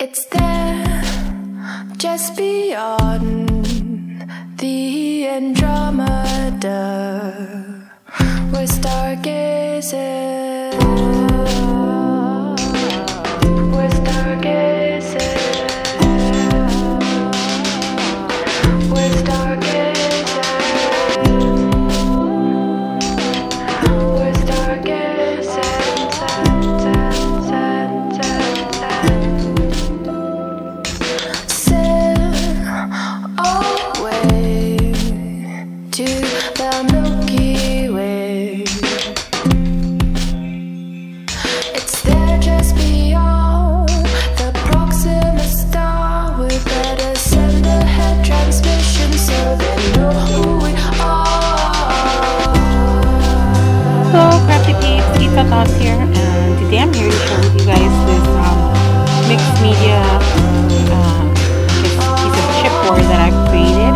It's there, just beyond the Andromeda. We're stargazing. It's there just beyond the star. We better send ahead transmission so they know who we are. Crafty here, and today I'm here to you guys this um, mixed media uh, piece of chipboard that I created,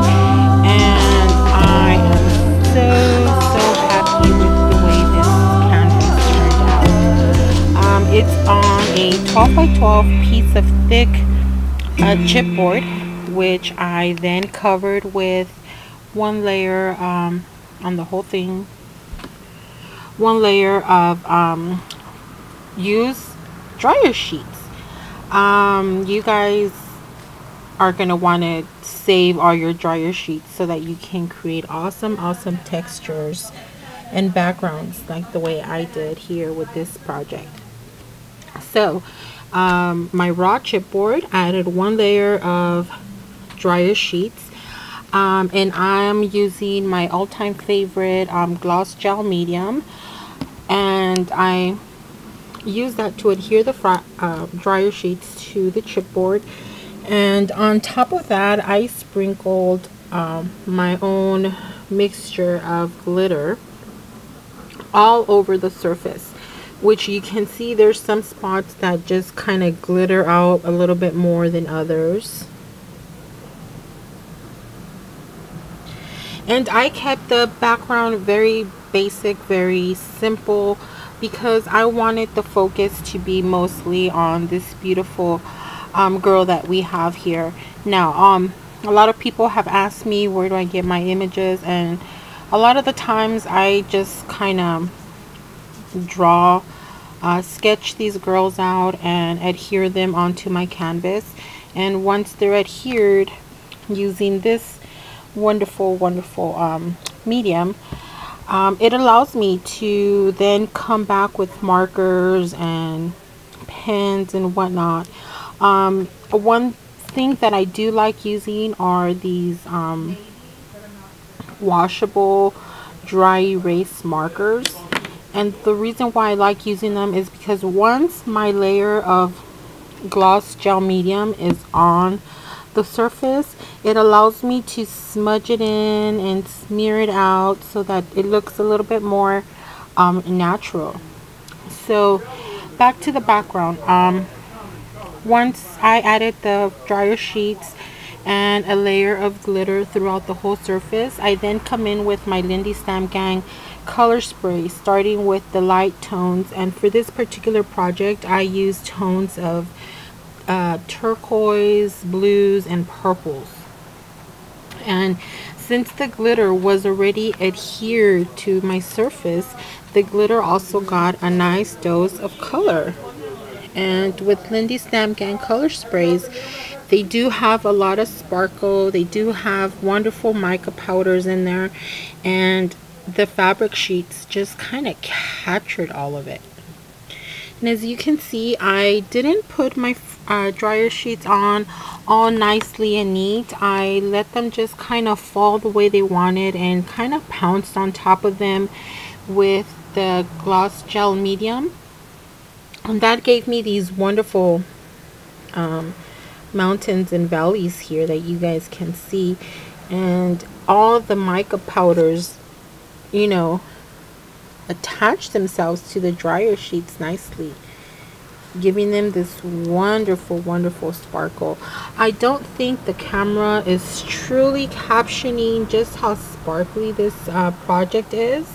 it's on a 12 by 12 piece of thick uh, chipboard, which I then covered with one layer um, on the whole thing one layer of um, used dryer sheets. Um, you guys are going to want to save all your dryer sheets so that you can create awesome, awesome textures and backgrounds like the way I did here with this project. So, um, my raw chipboard, I added one layer of dryer sheets. Um, and I'm using my all-time favorite um, gloss gel medium. And I use that to adhere the uh, dryer sheets to the chipboard. And on top of that I sprinkled um, my own mixture of glitter all over the surface which you can see there's some spots that just kind of glitter out a little bit more than others. And I kept the background very basic very simple because I wanted the focus to be mostly on this beautiful um, girl that we have here. Now um a lot of people have asked me where do I get my images? And a lot of the times I just kind of draw uh, sketch these girls out and adhere them onto my canvas. And once they're adhered using this wonderful wonderful um, medium um, it allows me to then come back with markers and pens and whatnot. Um, one thing that I do like using are these um, washable dry erase markers and the reason why I like using them is because once my layer of gloss gel medium is on the surface it allows me to smudge it in and smear it out so that it looks a little bit more um, natural. So back to the background um, once I added the dryer sheets and a layer of glitter throughout the whole surface I then come in with my Lindy Stamp Gang color spray starting with the light tones and for this particular project I used tones of uh, turquoise, blues, and purples. And since the glitter was already adhered to my surface, the glitter also got a nice dose of color. And with Lindy Stamp Gang color sprays, they do have a lot of sparkle. They do have wonderful mica powders in there. And the fabric sheets just kind of captured all of it. And as you can see, I didn't put my uh, dryer sheets on all nicely and neat. I let them just kind of fall the way they wanted and kind of pounced on top of them with the gloss gel medium. And that gave me these wonderful um, mountains and valleys here that you guys can see. And all the mica powders, you know, attach themselves to the dryer sheets nicely giving them this wonderful wonderful sparkle. I don't think the camera is truly captioning just how sparkly this uh, project is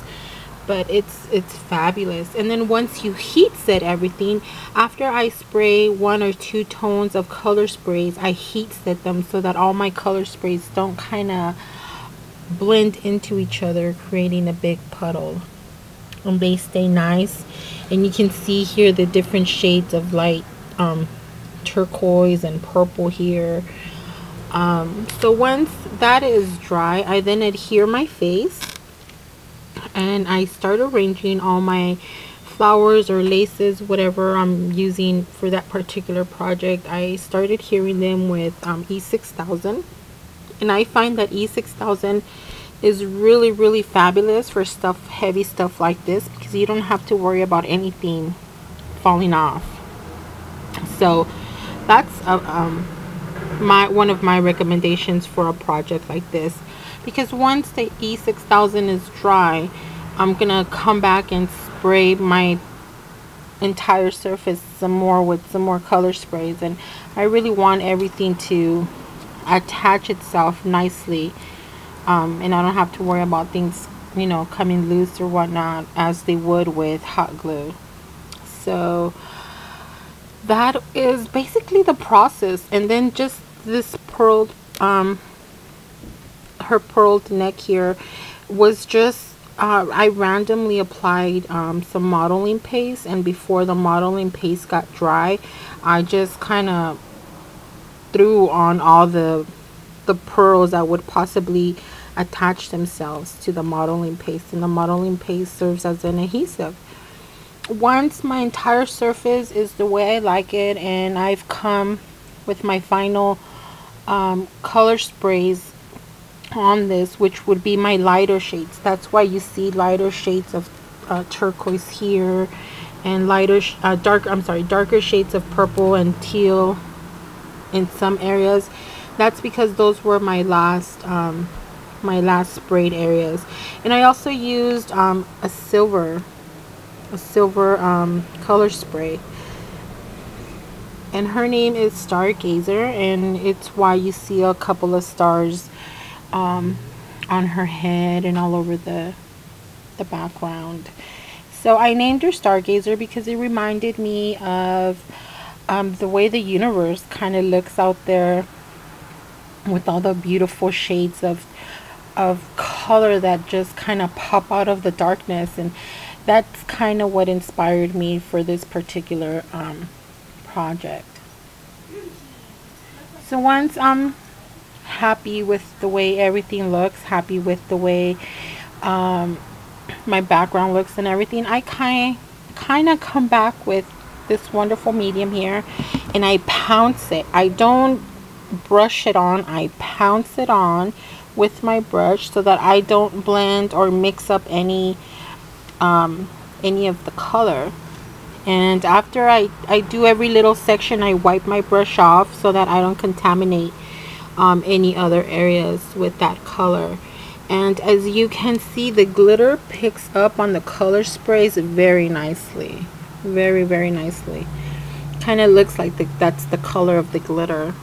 but it's it's fabulous. And then once you heat set everything after I spray one or two tones of color sprays I heat set them so that all my color sprays don't kind of blend into each other creating a big puddle. And they stay nice. And you can see here the different shades of light um, turquoise and purple here. Um, so once that is dry I then adhere my face. And I start arranging all my flowers or laces whatever I'm using for that particular project. I started hearing them with um, E6000 and I find that E6000 is really really fabulous for stuff heavy stuff like this because you don't have to worry about anything falling off. So that's a, uh, um, my one of my recommendations for a project like this. Because once the E6000 is dry I'm gonna come back and spray my entire surface some more with some more color sprays. And I really want everything to attach itself nicely um, and I don't have to worry about things you know coming loose or whatnot as they would with hot glue. So that is basically the process. And then just this pearled um, her pearled neck here was just uh, I randomly applied um, some modeling paste and before the modeling paste got dry I just kind of threw on all the the pearls that would possibly attach themselves to the modeling paste. And the modeling paste serves as an adhesive. Once my entire surface is the way I like it and I've come with my final um, color sprays on this which would be my lighter shades. That's why you see lighter shades of uh, turquoise here and lighter uh, dark I'm sorry darker shades of purple and teal in some areas. That's because those were my last um, my last sprayed areas. And I also used um, a silver a silver um, color spray. And her name is Stargazer and it's why you see a couple of stars um, on her head and all over the the background. So I named her Stargazer because it reminded me of um, the way the universe kind of looks out there with all the beautiful shades of of color that just kind of pop out of the darkness and that's kind of what inspired me for this particular um, project. So once I'm happy with the way everything looks happy with the way um, my background looks and everything I kind kind of come back with this wonderful medium here and I pounce it. I don't brush it on. I pounce it on with my brush so that I don't blend or mix up any um, any of the color. And after I, I do every little section I wipe my brush off so that I don't contaminate um, any other areas with that color. And as you can see the glitter picks up on the color sprays very nicely very very nicely. Kind of looks like the, that's the color of the glitter.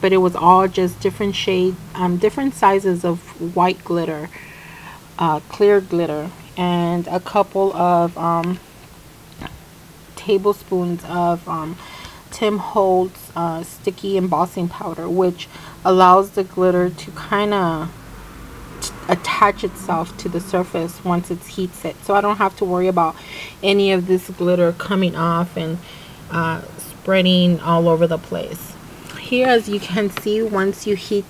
But it was all just different shade um, different sizes of white glitter uh, clear glitter and a couple of um, tablespoons of um, Tim Holtz uh, sticky embossing powder which allows the glitter to kind of attach itself to the surface once it's heat set so I don't have to worry about any of this glitter coming off and uh, spreading all over the place. Here as you can see once you heat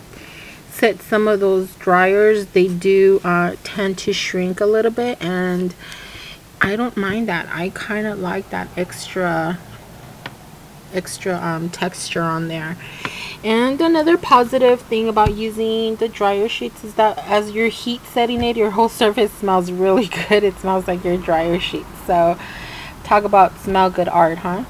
set some of those dryers they do uh, tend to shrink a little bit. And I don't mind that. I kind of like that extra extra um, texture on there and another positive thing about using the dryer sheets is that as you're heat setting it your whole surface smells really good. It smells like your dryer sheets. So talk about smell good art huh?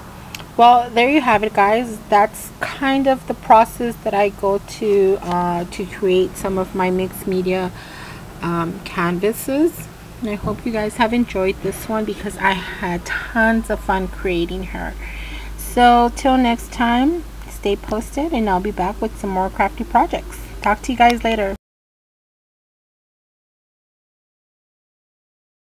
Well there you have it guys. That's kind of the process that I go to uh, to create some of my mixed media um, canvases. And I hope you guys have enjoyed this one because I had tons of fun creating her. So till next time stay posted and I'll be back with some more crafty projects. Talk to you guys later